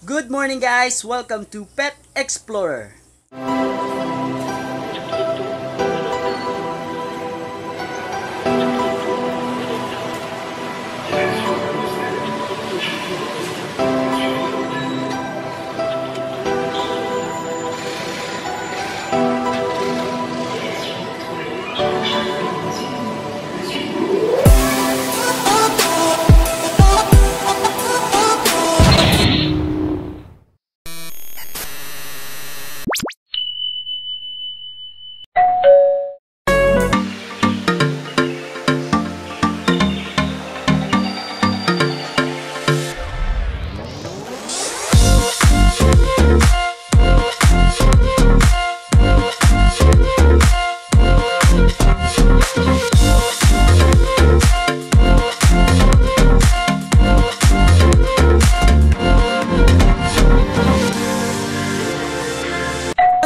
Good morning guys! Welcome to Pet Explorer.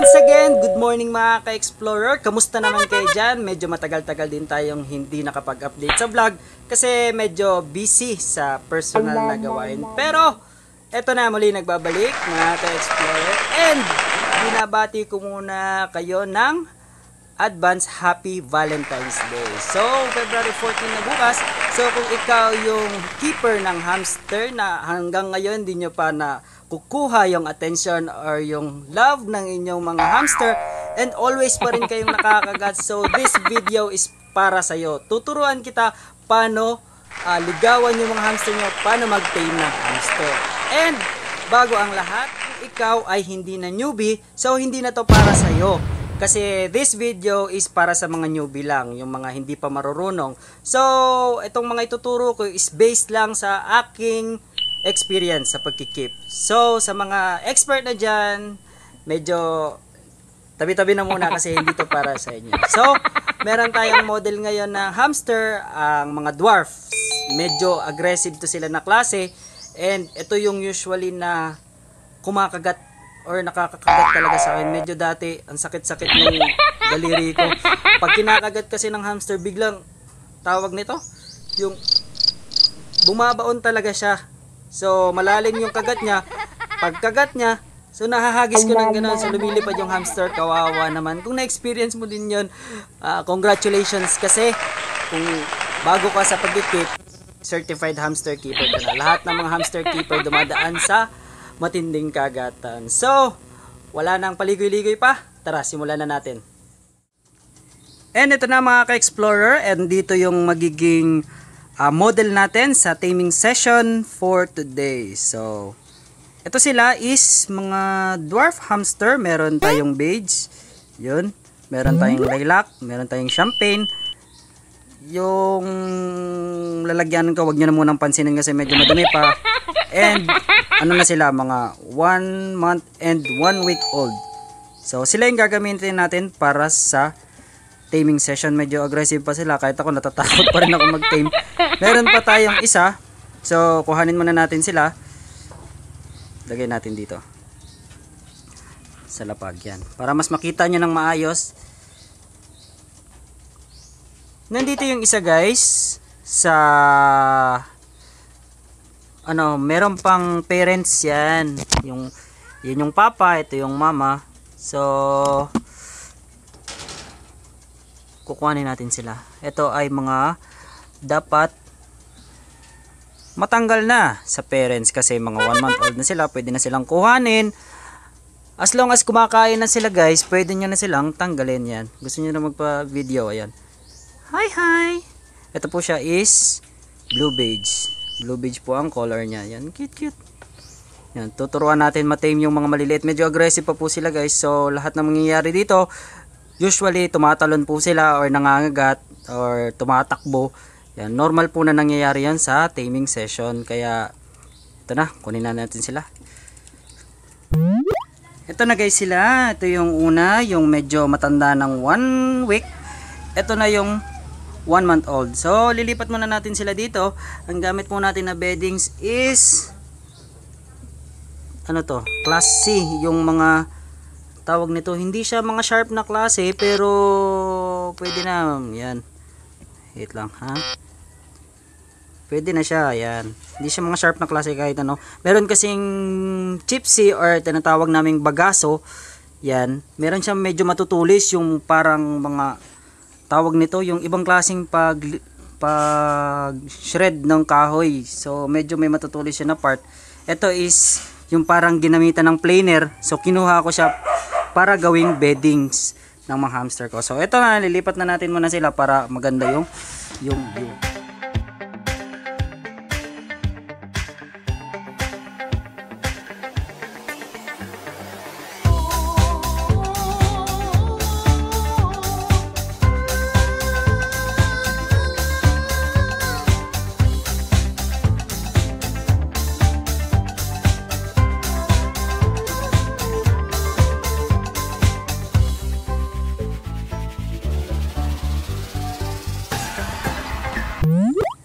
Once again, good morning mga ka-explorer. Kamusta naman kayo dyan? Medyo matagal-tagal din tayong hindi nakapag-update sa vlog kasi medyo busy sa personal na gawain. Pero, eto na muli nagbabalik mga ka-explorer. And, binabati ko muna kayo ng advance happy Valentine's Day. So, February 14 na bukas. So, kung ikaw yung keeper ng hamster na hanggang ngayon di nyo pa na kukuha yung attention or yung love ng inyong mga hamster and always pa rin kayong nakakagat. So, this video is para sa'yo. Tuturuan kita paano ah, ligawan yung mga hamster nyo, paano mag-tame ng hamster. And, bago ang lahat, ikaw ay hindi na newbie, so hindi na to para sa'yo. Kasi this video is para sa mga newbie lang, yung mga hindi pa marurunong. So, itong mga ituturo ko is based lang sa aking experience sa pagkikip. So, sa mga expert na dyan, medyo tabi-tabi na muna kasi hindi to para sa inyo. So, meron tayong model ngayon na hamster, ang mga dwarfs. Medyo aggressive to sila na klase. And ito yung usually na kumakagat or nakakakagat talaga sa akin. Medyo dati, ang sakit-sakit ng daliri ko. Pag kinakagat kasi ng hamster, biglang tawag nito, yung bumabaon talaga siya. So, malalim yung kagat niya. Pag kagat niya, so nahahagis ko ng ganun. So, lumilipad yung hamster. Kawawa naman. Kung na-experience mo din yun, ah, congratulations kasi kung bago ka sa pagkikip, certified hamster keeper ka na. Lahat ng mga hamster keeper dumadaan sa matinding kagatan. So, wala nang paligoy-ligoy pa. Tara, simulan na natin. And ito na mga ka-explorer and dito yung magiging ah, model natin sa taming session for today. So, ito sila is mga dwarf hamster. Meron tayong beige. Yun. Meron tayong lilac. Meron tayong champagne. Yung lalagyan ko, wag nyo na munang pansinin kasi medyo madumi pa. And ano na sila, mga 1 month and 1 week old. So, sila yung gagamitin natin para sa taming session. Medyo aggressive pa sila. Kahit ako natatakot pa rin ako mag-tame. Meron pa tayong isa. So, kuhanin muna natin sila. Lagay natin dito. Sa lapag yan. Para mas makita nyo ng maayos. Nandito yung isa guys. Sa... Ano, meron pang parents yan. Yung, yun yung papa, ito yung mama. So, kukuhanin natin sila. Ito ay mga dapat matanggal na sa parents kasi mga 1 month old na sila, pwede na silang kuhanin. As long as kumakain na sila guys, pwede nyo na silang tanggalin yan. Gusto nyo na magpa-video, ayan. Hi, hi! Ito po siya is blue beige. Blue beige po ang color niya. Yan, cute, cute. Yan, tuturuan natin matame yung mga maliliit. Medyo aggressive pa po sila guys. So, lahat ng mangyayari dito, usually tumatalon po sila or nangangagat or tumatakbo. Yan, normal po na nangyayari yan sa taming session. Kaya, ito na, kunin na natin sila. Ito na guys sila. Ito yung una, yung medyo matanda ng 1 week. Ito na yung 1 month old. So, lilipat muna natin sila dito. Ang gamit po natin na beddings is ano to, class C, yung mga tawag nito, hindi siya mga sharp na klase, pero pwede na, yan. Wait lang, ha? Pwede na siya, ayan. Hindi siya mga sharp na klase kahit ano. Meron kasing chipsy or tinatawag naming bagaso. Yan. Meron siyang medyo matutulis yung parang mga tawag nito, yung ibang klaseng pag pag shred ng kahoy. So medyo may matutulis siya na part. Ito is yung parang ginamitan ng planer. So kinuha ko siya para gawing beddings ng mga hamster ko. So ito na lilipat na natin muna sila para maganda yung yung view.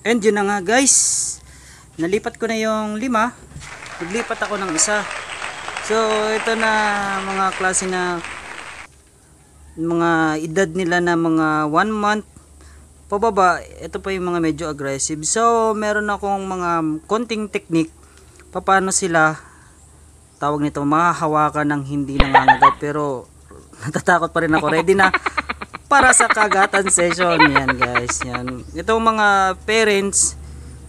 And yun na nga guys. Nalipat ko na yung lima. Naglipat ako ng isa. So ito na mga klase na mga edad nila na mga 1 month pababa, ito pa yung mga medyo aggressive. So, meron akong mga konting technique paano sila tawag nito, mahahawakan ng hindi nangangagat pero natatakot pa rin ako. Ready na para sa kagatan session. Yan guys, yan. Itong mga parents,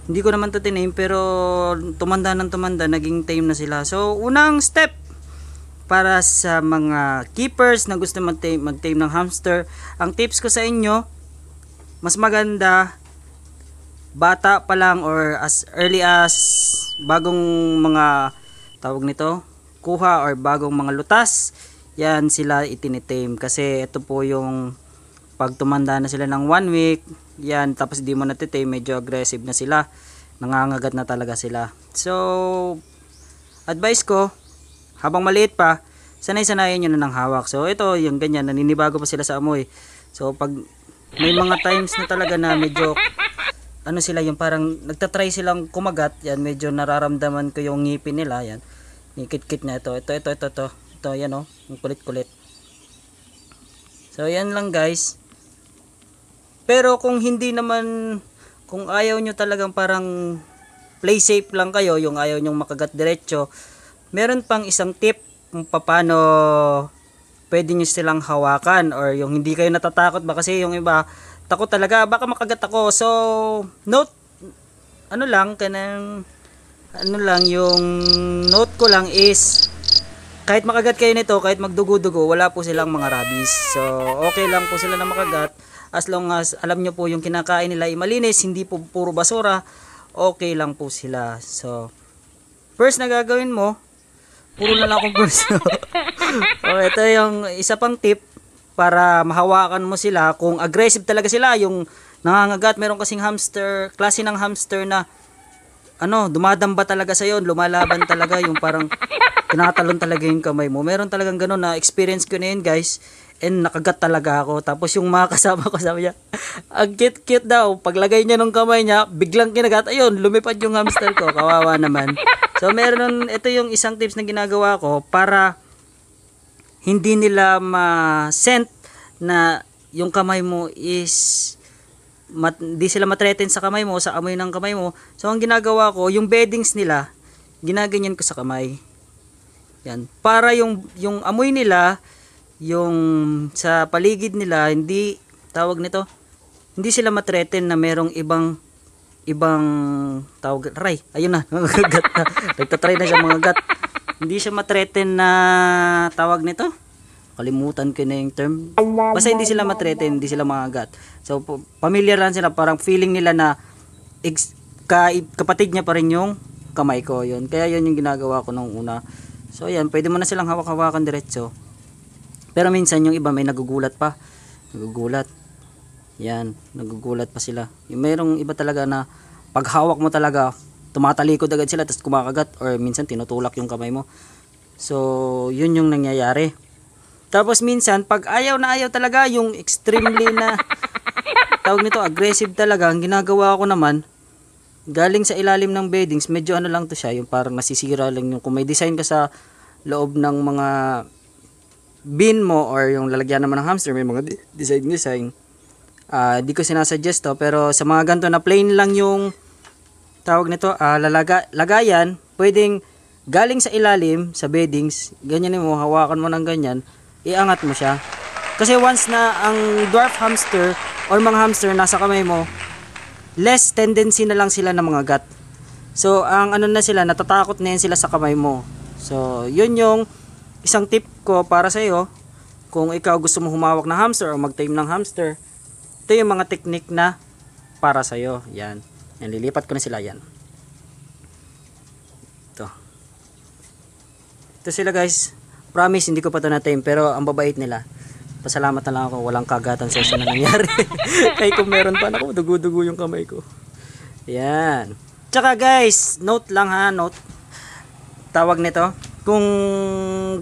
hindi ko naman to tiname pero tumanda ng tumanda, naging tame na sila. So, unang step para sa mga keepers na gusto mag-tame, mag-tame ng hamster, ang tips ko sa inyo, mas maganda bata pa lang or as early as bagong mga tawag nito, kuha or bagong mga lutas, yan sila itinitame kasi ito po yung pag tumanda na sila ng one week, yan tapos di mo natitame, medyo aggressive na sila, nangangagat na talaga sila. So, advice ko, habang maliit pa, sanay-sanayin nyo na ng hawak. So, ito, yung ganyan, naninibago pa sila sa amoy. So, pag may mga times na talaga na medyo ano sila yung parang nagtatry silang kumagat yan medyo nararamdaman ko yung ngipin nila yan. Nikit-kit na ito. Ito ito ito ito. Ito yan oh. Yung kulit-kulit. So yan lang guys pero kung hindi naman kung ayaw nyo talagang parang play safe lang kayo yung ayaw nyong makagat diretso meron pang isang tip kung paano pwede nyo silang hawakan or yung hindi kayo natatakot. Ba kasi yung iba takot talaga baka makagat ako. So note ano lang kanang ano lang yung note ko lang is kahit makagat kayo nito kahit magdugo-dugo wala po silang mga rabies. So okay lang po sila na makagat. As long as alam nyo po yung kinakain nila ay malinis hindi po puro basura okay lang po sila. So first na gagawin mo puro na lang akong first o, ito yung isa pang tip para mahawakan mo sila. Kung aggressive talaga sila yung nangangagat meron kasing hamster klase ng hamster na ano dumadamba talaga sa lumalaban talaga yung parang tinatalon talaga yung kamay mo. Meron talagang ganun na experience ko na yun guys. And nakagat talaga ako. Tapos yung mga kasama ko sabi niya ang cute cute daw. Paglagay niya ng kamay niya biglang kinagat. Ayun lumipad yung hamster ko. Kawawa naman. So meron ito yung isang tips na ginagawa ko para hindi nila ma-scent na yung kamay mo is mat, di sila matreten sa kamay mo, sa amoy ng kamay mo. So, ang ginagawa ko, yung beddings nila, ginaganyan ko sa kamay. Yan. Para yung, yung amoy nila, yung sa paligid nila, hindi, tawag nito, hindi sila matreten na merong ibang ibang tawag ray ayun na gat nagtatry na siya mga gat hindi siya matreten na tawag nito kalimutan ko na yung term. Basta hindi sila matreten hindi sila mga gat so familiar lang sila. Parang feeling nila na ex, ka, kapatid niya pa rin yung kamay ko. Yun. Kaya yun yung ginagawa ko nung una. So ayan. Pwede mo na silang hawak-hawakan diretso. Pero minsan yung iba may nagugulat pa. Nagugulat. Yan, nagugulat pa sila. Yung merong iba talaga na paghawak mo talaga, tumatalikod agad sila tapos kumakagat or minsan tinutulak yung kamay mo. So, yun yung nangyayari. Tapos minsan, pag ayaw na ayaw talaga, yung extremely na tawag nito, aggressive talaga, ang ginagawa ko naman, galing sa ilalim ng beddings, medyo ano lang to siya, yung parang nasisira lang yung, kung may design ka sa loob ng mga bin mo or yung lalagyan naman ng hamster, may mga di- design design. Ah, di ko sinasuggest to, pero sa mga ganito na plain lang yung tawag nito, ah, lalaga, lagayan, pwedeng galing sa ilalim, sa beddings, ganyan mo, hawakan mo ng ganyan, iangat mo siya. Kasi once na ang dwarf hamster or mga hamster nasa kamay mo, less tendency na lang sila na mga gat. So, ang ano na sila, natatakot na yan sila sa kamay mo. So, yun yung isang tip ko para sa iyo. Kung ikaw gusto mo humawak ng hamster o mag-tame ng hamster, ito yung mga technique na para sa iyo. Yan. Yan, lilipat ko na sila yan. Ito. Ito sila guys. Promise, hindi ko pa ito na-tame, pero ang babait nila. Pasalamat na lang ako, walang kagatan session na nangyari. Kahit kung meron pa, ako, dugo-dugo yung kamay ko. Yan. Tsaka guys, note lang ha, note. Tawag nito. Kung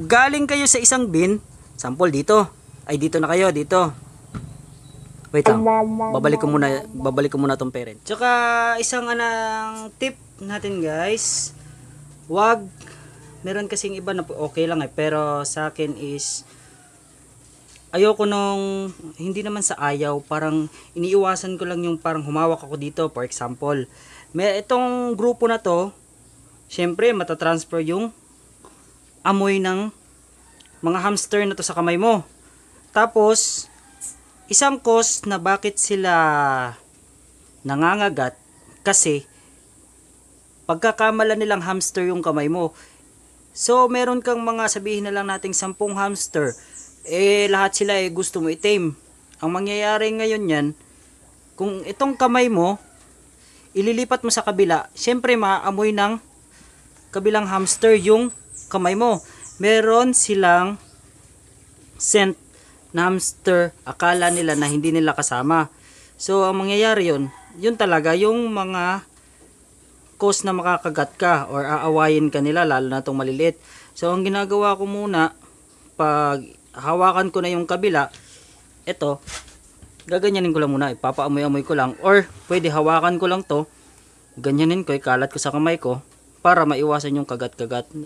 galing kayo sa isang bin, sample dito. Ay dito na kayo, dito. Wait lang. Babalik ko muna, babalik ko muna tong parent. Tsaka isang anang tip natin guys. Wag meron kasing iba na okay lang eh, pero sa akin is ayoko nung hindi naman sa ayaw, parang iniiwasan ko lang yung parang humawak ako dito, for example. May itong grupo na to, syempre matatransfer yung amoy ng mga hamster na to sa kamay mo. Tapos, isang cause na bakit sila nangangagat kasi pagkakamala nilang hamster yung kamay mo. So, meron kang mga sabihin na lang nating sampung hamster. Eh, lahat sila eh gusto mo i-tame. Ang mangyayari ngayon yan, kung itong kamay mo, ililipat mo sa kabila, syempre maamoy ng kabilang hamster yung kamay mo. Meron silang scent na hamster, akala nila na hindi nila kasama. So, ang mangyayari yun, yun talaga yung mga cause na makakagat ka or aawayin ka nila lalo na itong maliliit. So ang ginagawa ko muna pag hawakan ko na yung kabila, ito, gaganyanin ko lang muna, ipapaamoy-amoy ko lang or pwede hawakan ko lang to, ganyanin ko, ikalat ko sa kamay ko para maiwasan yung kagat-kagat.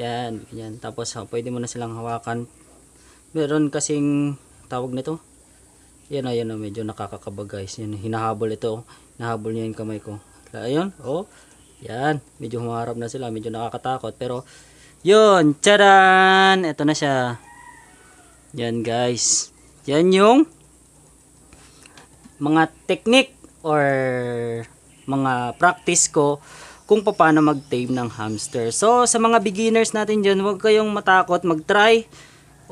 yan, yan. Tapos ha, pwede mo na silang hawakan. Meron kasing tawag nito. Yan o, yan o, medyo nakakakaba guys. Yan, hinahabol ito. Hinahabol niya yung kamay ko. Ayun, oh. Yan, medyo humarap na sila, medyo nakakatakot. Pero, yun, charan! Ito na siya. Yan guys. Yan yung mga technique or mga practice ko kung paano mag-tame ng hamster. So, sa mga beginners natin dyan, huwag kayong matakot mag-try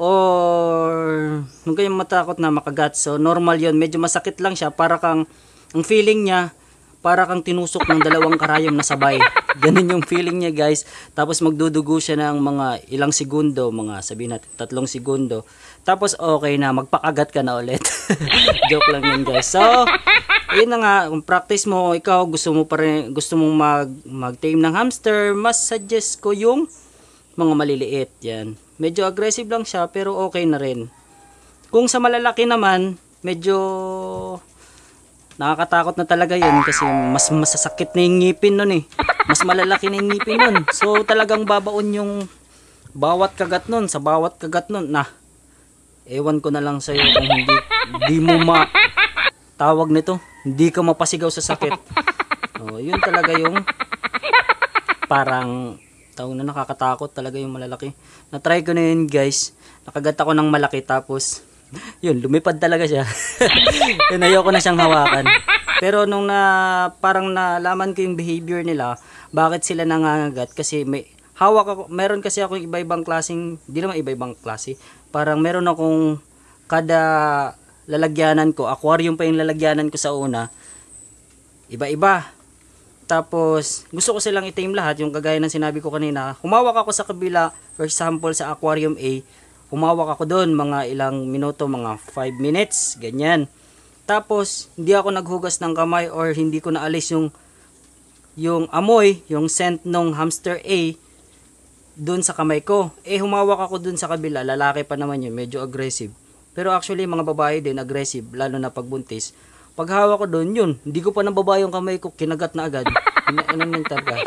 or huwag kayong matakot na makagat. So, normal yon Medyo masakit lang siya. Para kang, ang feeling niya, para kang tinusok ng dalawang karayom na sabay. Ganun yung feeling niya guys. Tapos magdudugo siya ng mga ilang segundo, mga sabihin natin tatlong segundo. Tapos okay na, magpakagat ka na ulit. Joke lang yun guys. So, yun na nga, kung practice mo, ikaw gusto mo pa rin, gusto mong mag, mag-tame ng hamster, mas suggest ko yung mga maliliit. Yan. Medyo aggressive lang siya, pero okay na rin. Kung sa malalaki naman, medyo nakakatakot na talaga yun kasi mas masasakit na yung ngipin nun eh. Mas malalaki na yung ngipin nun. So talagang babaon yung bawat kagat nun, sa bawat kagat nun, na, ewan ko na lang sa'yo kung hindi, hindi mo ma, tawag nito, hindi ka mapasigaw sa sakit. Oh, yun talaga yung parang tawag na nakakatakot talaga yung malalaki. Na-try ko na yun guys. Nakagat ako ng malaki tapos yun, lumipad talaga siya. yun, ayoko na siyang hawakan. Pero nung na parang nalaman ko yung behavior nila, bakit sila nangangagat kasi may hawak ako, meron kasi ako iba-ibang klaseng, di naman iba-ibang klase. Parang meron akong kada lalagyanan ko, aquarium pa yung lalagyanan ko sa una. Iba-iba. Tapos, gusto ko silang itame lahat, yung kagaya ng sinabi ko kanina. Humawak ako sa kabila, for example, sa aquarium A, humawak ako doon mga ilang minuto, mga 5 minutes, ganyan. Tapos, hindi ako naghugas ng kamay or hindi ko naalis yung yung amoy, yung scent ng hamster A doon sa kamay ko. Eh, humawak ako doon sa kabila, lalaki pa naman yun, medyo aggressive. Pero actually, mga babae din, aggressive, lalo na pagbuntis. Pag hawak ko doon, yun, hindi ko pa nababa yung kamay ko, kinagat na agad. Ano yung talaga?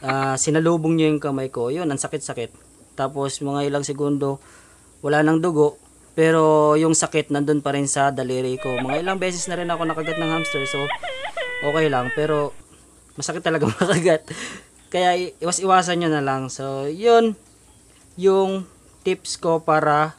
Uh, sinalubong niya yung kamay ko, yun, ang sakit-sakit. Tapos, mga ilang segundo, wala nang dugo, Pero yung sakit nandun pa rin sa daliri ko. Mga ilang beses na rin ako nakagat ng hamster. So, okay lang. Pero, masakit talaga makagat. Kaya, iwas-iwasan nyo na lang. So, yun. Yung tips ko para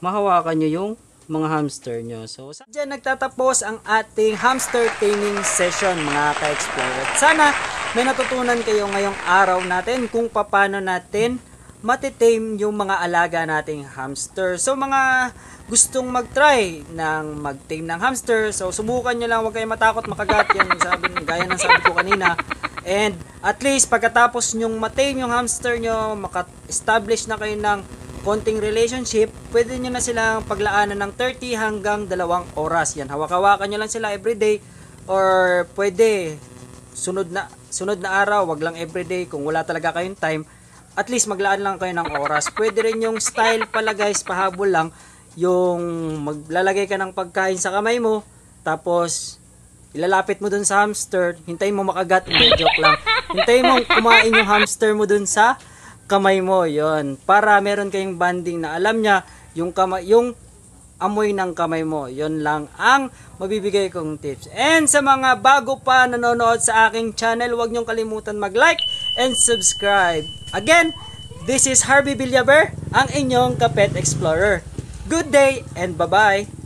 mahawakan nyo yung mga hamster nyo. So, dyan nagtatapos ang ating hamster taming session mga ka-explorer. Sana may natutunan kayo ngayong araw natin kung paano natin matitame yung mga alaga nating hamster. So, mga gustong mag-try ng mag-tame ng hamster, so subukan nyo lang, huwag kayong matakot makagat yan, sabi, gaya ng sabi ko kanina. And at least pagkatapos nyong matame yung hamster nyo, maka-establish na kayo ng konting relationship, pwede nyo na silang paglaanan ng 30 hanggang 2 oras. Yan, hawak-hawakan nyo lang sila everyday or pwede sunod na sunod na araw, wag lang everyday kung wala talaga kayong time. At least maglaan lang kayo ng oras. Pwede rin yung style pala guys, pahabol lang yung maglalagay ka ng pagkain sa kamay mo tapos ilalapit mo dun sa hamster, hintayin mo makagat, joke lang. Hintayin mo kumain yung hamster mo dun sa kamay mo, yon Para meron kayong banding na alam niya yung kamay, yung amoy ng kamay mo. Yon lang ang mabibigay kong tips. And sa mga bago pa nanonood sa aking channel, huwag niyong kalimutan mag-like and subscribe. Again, this is Harvey Villaver, ang inyong Kapet Explorer. Good day and bye-bye!